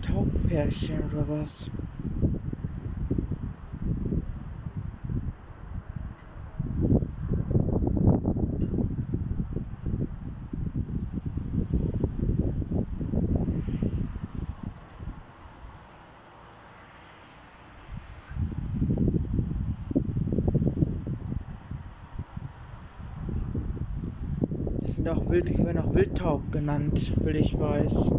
Taubpärchen oder was? Sind auch wild, die werden auch Wildtaub genannt, will ich weiß.